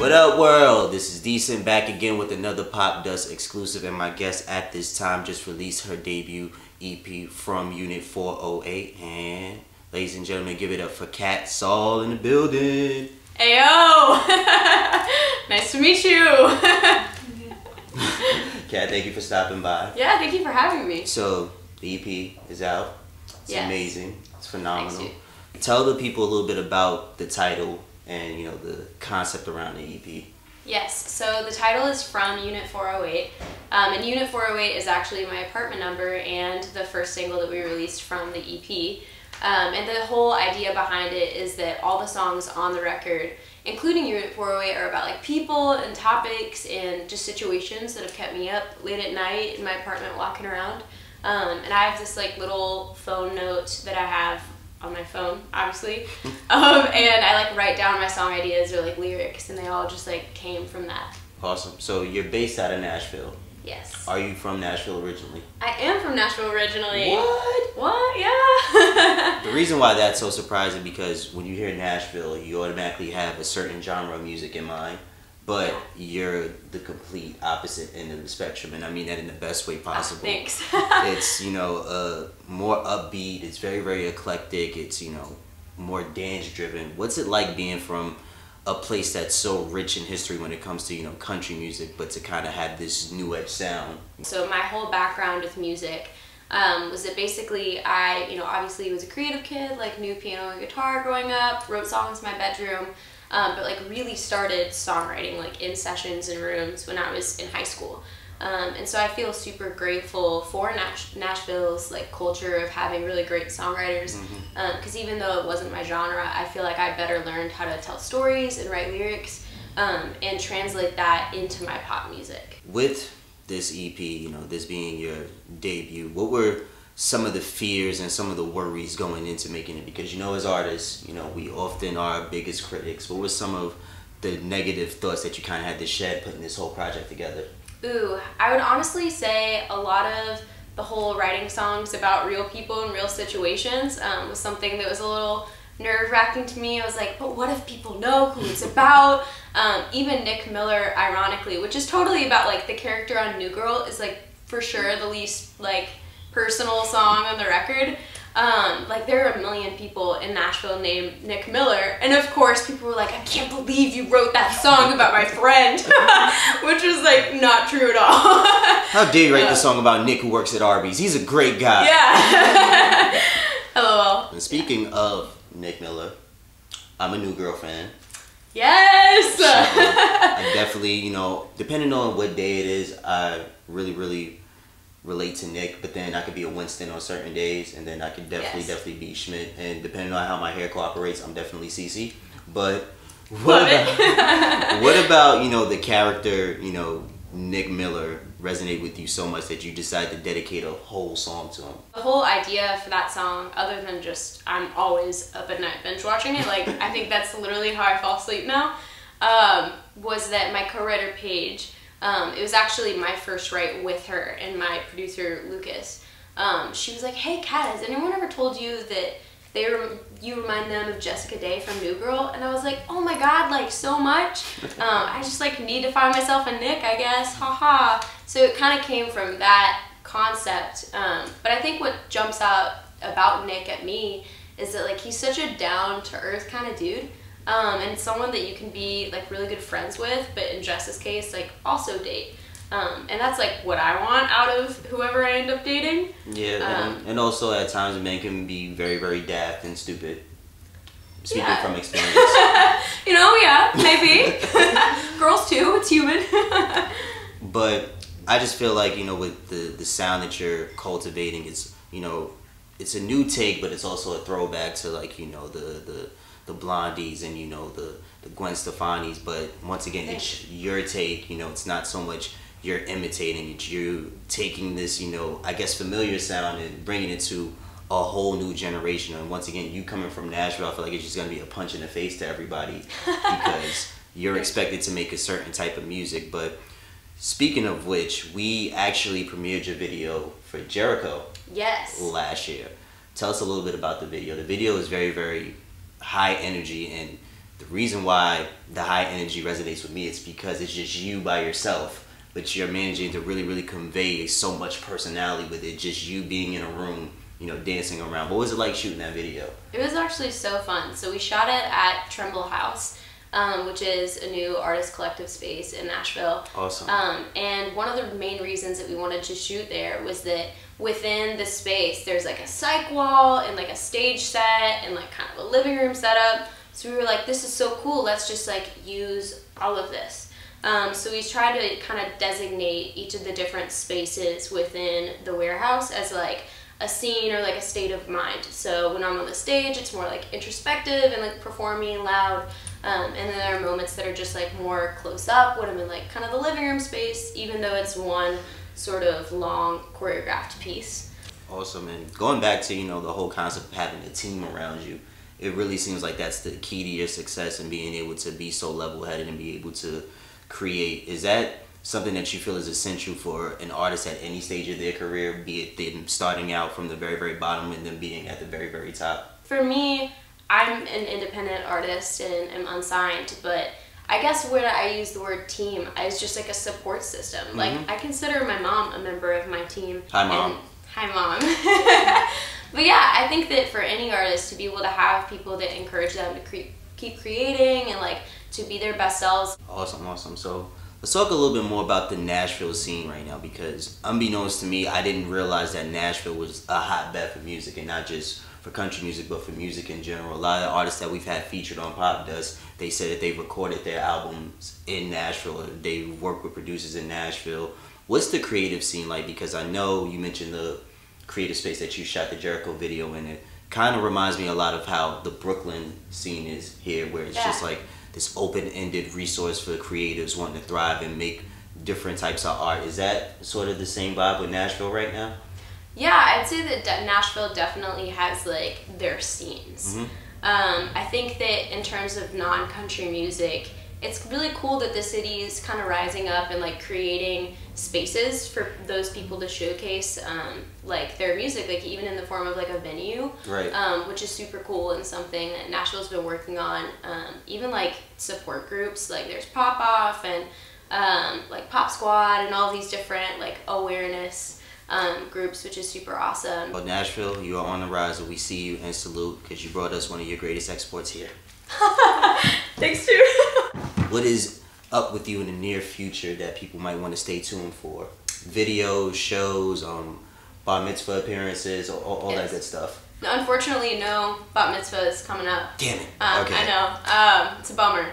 What up, world? This is Deascent back again with another Popdust exclusive, and my guest at this time just released her debut EP from Unit 408. And ladies and gentlemen, give it up for Kat Saul in the building. Ayo! nice to meet you. Kat, thank you for stopping by. yeah, thank you for having me. So the EP is out. It's Yes. amazing. It's phenomenal. Thanks, Tell the people a little bit about the title and you know the concept around the EP. Yes, so the title is from Unit 408. Um, and Unit 408 is actually my apartment number and the first single that we released from the EP. Um, and the whole idea behind it is that all the songs on the record, including Unit 408, are about like people and topics and just situations that have kept me up late at night in my apartment walking around. Um, and I have this like little phone note that I have on my phone, obviously. um, and I like write down my song ideas or like lyrics, and they all just like came from that. Awesome. So you're based out of Nashville. Yes. Are you from Nashville originally? I am from Nashville originally. What? What? Yeah. The reason why that's so surprising because when you hear Nashville, you automatically have a certain genre of music in mind, but you're the complete opposite end of the spectrum, and I mean that in the best way possible. Thanks. it's you know uh, more upbeat. It's very very eclectic. It's you know more dance driven. What's it like being from a place that's so rich in history when it comes to you know country music, but to kind of have this new edge sound? So my whole background with music um, was that basically I, you know, obviously was a creative kid, like knew piano and guitar growing up, wrote songs in my bedroom, um, but like really started songwriting like in sessions and rooms when I was in high school. Um, and so I feel super grateful for Nash- Nashville's like culture of having really great songwriters. Because even though it wasn't my genre, I feel like I better learned how to tell stories and write lyrics um, and translate that into my pop music. with this EP, you know, this being your debut, what were some of the fears and some of the worries going into making it? Because you know, as artists, you know, we often are our biggest critics. What were some of the negative thoughts that you kind of had to shed putting this whole project together? Ooh, I would honestly say a lot of the whole writing songs about real people and real situations um, was something that was a little nerve wracking to me. I was like, but what if people know who it's about? Um, even Nick Miller, ironically, which is totally about like the character on New Girl, is like for sure the least like personal song on the record. Um, like there are a million people in Nashville named Nick Miller, and of course people were like, "I can't believe you wrote that song about my friend," which was like not true at all. How dare you write Uh, this song about Nick who works at Arby's? He's a great guy. yeah. LOL. And speaking of Nick Miller, I'm a New Girl fan. Yes. So, I definitely, you know, depending on what day it is, I really, really relate to Nick. But then I could be a Winston on certain days, and then I could definitely, Yes. definitely be Schmidt. And depending on how my hair cooperates, I'm definitely Cece. But what about, what about you know the character, you know, Nick Miller resonate with you so much that you decide to dedicate a whole song to him? The whole idea for that song, other than just I'm always up at night binge watching it, like I think that's literally how I fall asleep now, um, was that my co-writer Paige, um, it was actually my first write with her and my producer Lucas. Um, she was like, "Hey, Kat, has anyone ever told you that they rem- you remind them of Jessica Day from New Girl?" And I was like, "Oh my God, like so much." Um, I just like need to find myself a Nick, I guess. Haha. So it kind of came from that concept. Um, but I think what jumps out about Nick at me is that like he's such a down to earth kind of dude. Um, and someone that you can be like really good friends with, but in Jess's case, like also date. Um, and that's like what I want out of whoever I end up dating. Yeah, Um, and, and also at times men can be very, very daft and stupid. Speaking Yeah. from experience. You know, yeah, maybe. Girls too, it's human. but I just feel like you know with the the sound that you're cultivating, it's you know it's a new take, but it's also a throwback to like you know the the the Blondies and you know the the Gwen Stefani's. But once again, it's your take. You know, it's not so much you're imitating it. You taking this you know I guess familiar sound and bringing it to a whole new generation. And once again, you coming from Nashville, I feel like it's just gonna be a punch in the face to everybody because you're expected to make a certain type of music. But speaking of which, we actually premiered your video for Jericho yes. last year. Tell us a little bit about the video. The video is very, very high energy and the reason why the high energy resonates with me is because it's just you by yourself but you're managing to really really convey so much personality with it just you being in a room you know dancing around what was it like shooting that video it was actually so fun so we shot it at tremble house um, which is a new artist collective space in Nashville. Awesome. Um, and one of the main reasons that we wanted to shoot there was that within the space, there's like a cyc wall and like a stage set and like kind of a living room setup. So we were like, this is so cool. Let's just like use all of this. Um, so we tried to kind of designate each of the different spaces within the warehouse as like a scene or like a state of mind. So when I'm on the stage, it's more like introspective and like performing loud. Um, and then there are moments that are just like more close up when I'm in like kind of the living room space, even though it's one sort of long choreographed piece. Awesome. And going back to, you know, the whole concept of having a team around you, it really seems like that's the key to your success and being able to be so level headed and be able to create. Is that something that you feel is essential for an artist at any stage of their career, be it them starting out from the very, very bottom and then being at the very, very top? For me, I'm an independent artist and I'm unsigned, but I guess when I use the word team, it's just like a support system. Mm-hmm. Like I consider my mom a member of my team. Hi, mom. hi, mom. but yeah, I think that for any artist to be able to have people that encourage them to cre- keep creating and like to be their best selves. Awesome, awesome. So let's talk a little bit more about the Nashville scene right now because unbeknownst to me, I didn't realize that Nashville was a hotbed for music and not just for country music, but for music in general. A lot of the artists that we've had featured on Popdust, they said that they recorded their albums in Nashville they work with producers in Nashville. What's the creative scene like? Because I know you mentioned the creative space that you shot the Jericho video in. It kind of reminds me a lot of how the Brooklyn scene is here, where it's yeah. just like this open-ended resource for creatives wanting to thrive and make different types of art. Is that sort of the same vibe with Nashville right now? Yeah, I'd say that De- Nashville definitely has like their scenes. Mm-hmm. Um, I think that in terms of non-country music, it's really cool that the city is kind of rising up and like creating spaces for those people to showcase um, like their music, like even in the form of like a venue, right? Um, which is super cool and something that Nashville's been working on. Um, even like support groups, like there's Pop Off and um, like Pop Squad and all these different like awareness um, groups, which is super awesome. Well, Nashville, you are on the rise, and we see you and salute because you brought us one of your greatest exports here. Thanks, too. what is up with you in the near future that people might want to stay tuned for? Videos, shows, um, bar mitzvah appearances, all, all yes. that good stuff. Unfortunately, no bat mitzvah is coming up. Damn it. Um, okay. I know. Um, it's a bummer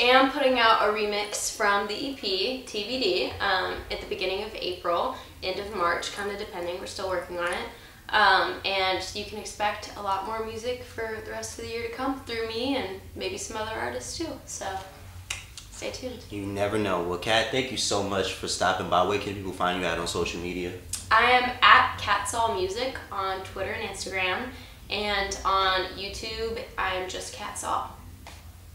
am putting out a remix from the EP, TBD, um, at the beginning of April, end of March, kind of depending. We're still working on it. Um, and you can expect a lot more music for the rest of the year to come through me and maybe some other artists too. So stay tuned. You never know. Well, Kat, thank you so much for stopping by. Where can people find you at on social media? I am at Kat Saul Music on Twitter and Instagram. And on YouTube, I am just Kat Saul.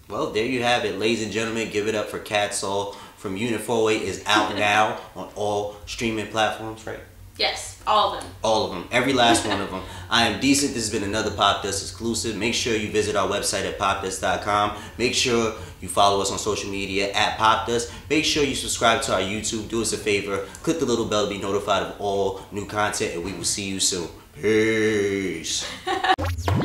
Well, there you have it, ladies and gentlemen. Give it up for Kat Saul from Unit 408 is out now on all streaming platforms, right? Yes, all of them. All of them. Every last one of them. I am Deascent. This has been another Popdust exclusive. Make sure you visit our website at popdust.com. Make sure you follow us on social media at PopDust. Make sure you subscribe to our YouTube. Do us a favor. Click the little bell to be notified of all new content, and we will see you soon. Peace.